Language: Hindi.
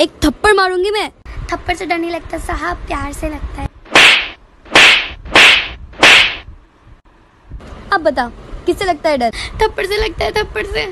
एक थप्पड़ मारूँगी मैं। थप्पड़ से डर नहीं लगता साहब प्यार से लगता है। अब बताओ किससे लगता है डर? थप्पड़ से लगता है थप्पड़ से।